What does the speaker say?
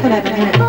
con la